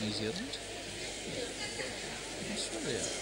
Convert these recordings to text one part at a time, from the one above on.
New Zealand, Australia.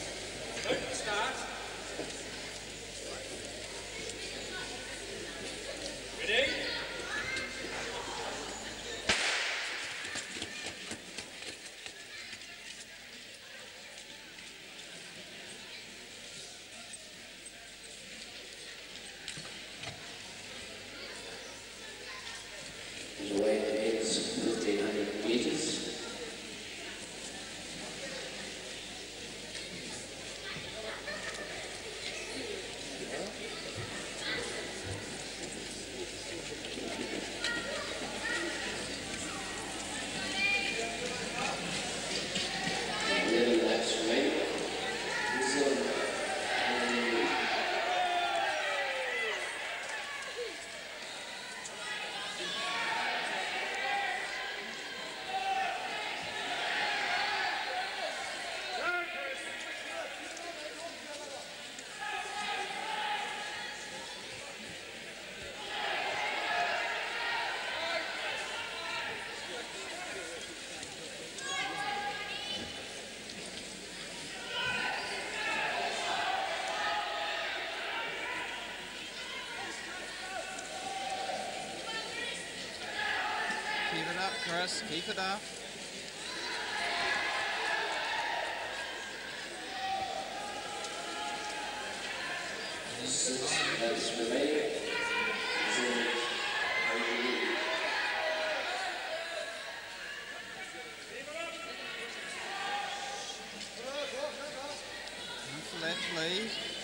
Harris, keep it up. Left, please.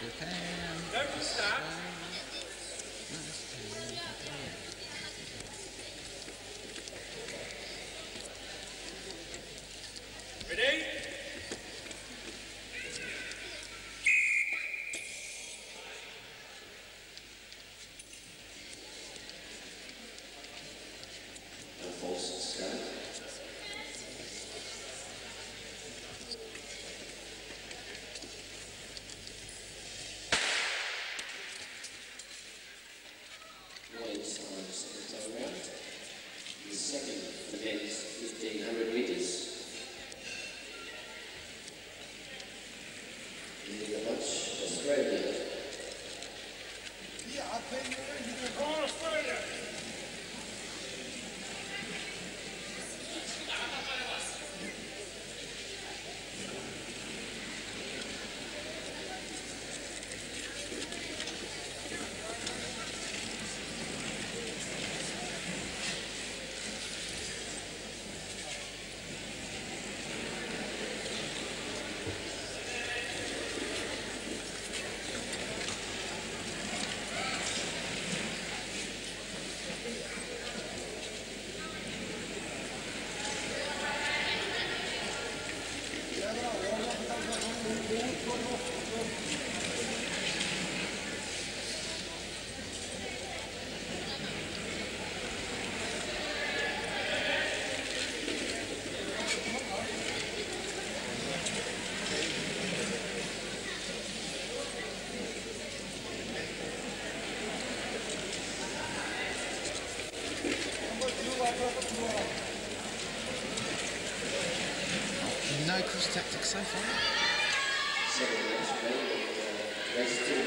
Japan. Don't stop. The second event, 1500 meters. tactics so far. Uh,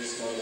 this morning.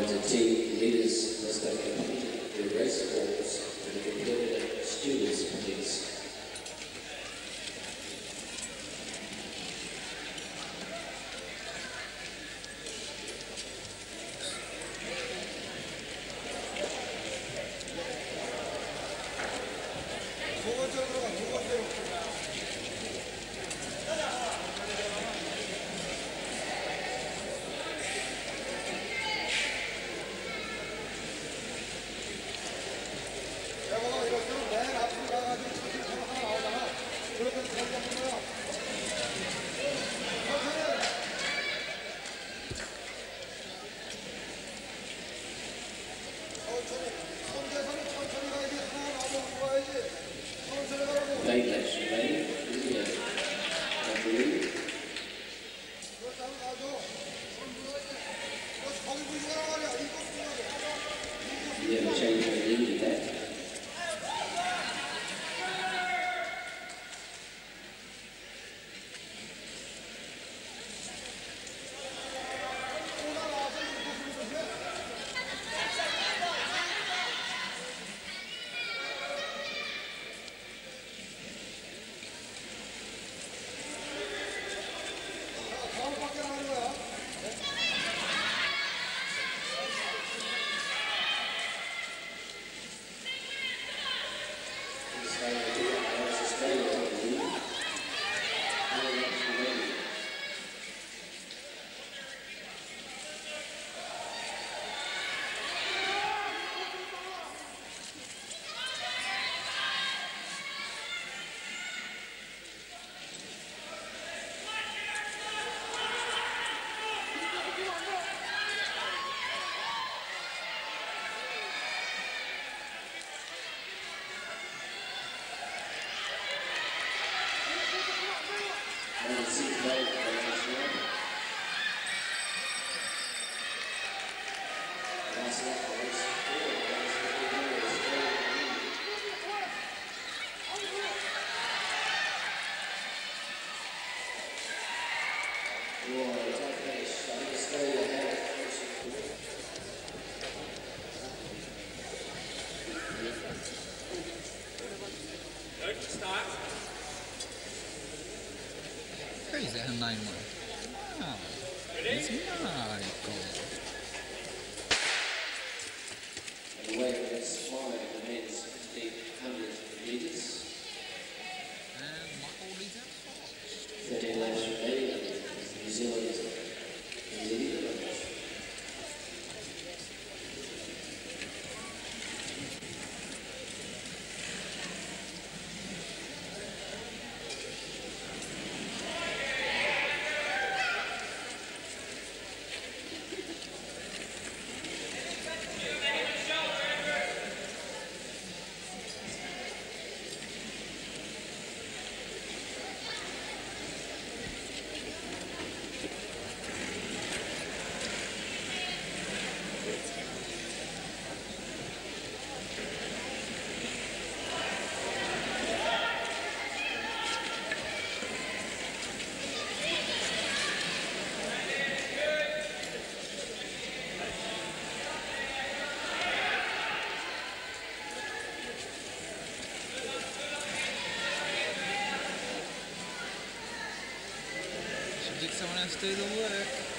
wanted to leaders must have been to Let's do the work.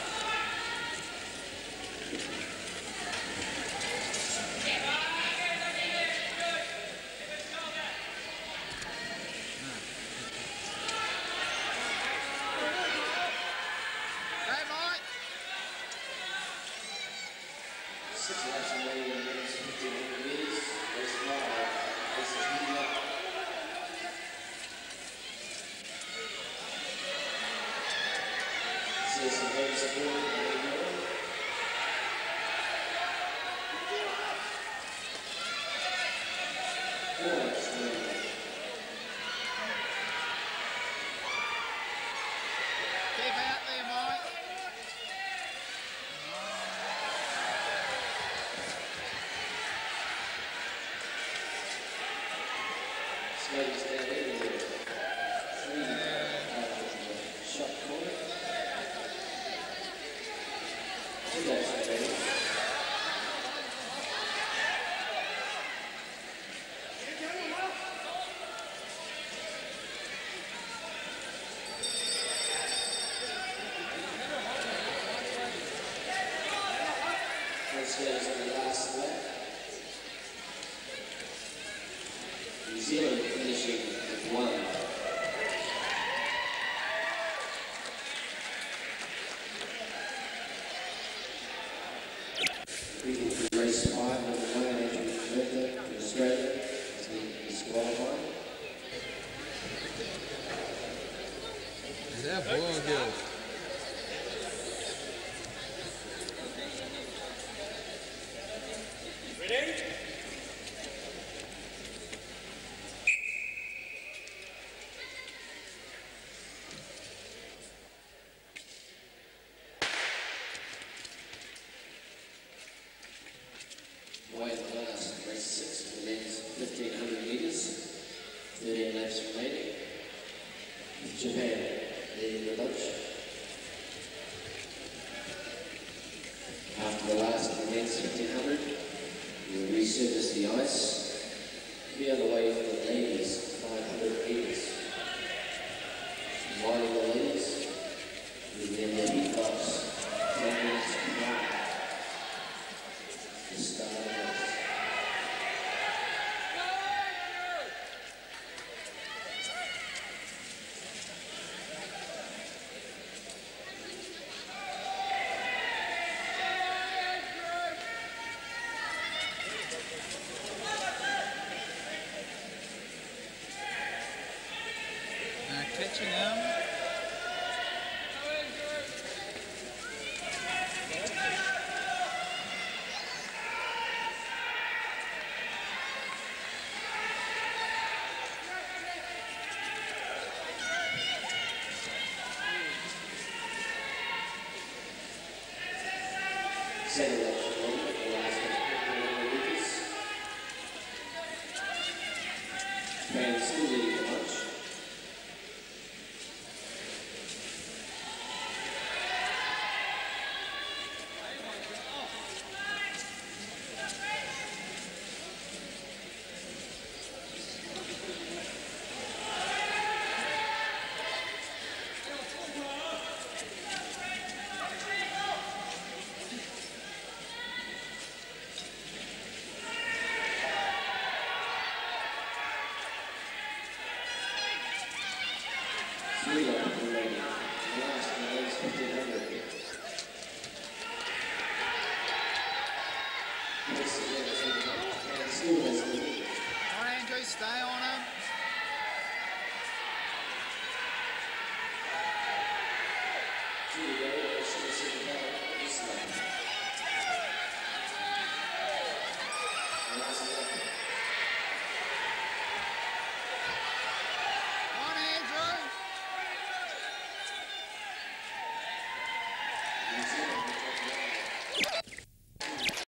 É bom, Deus. resurface the ice, be the way pitching him.